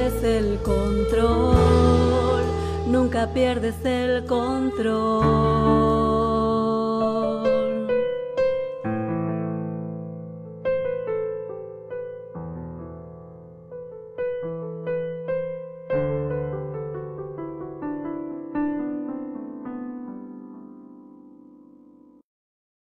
tienes el control, nunca pierdes el control.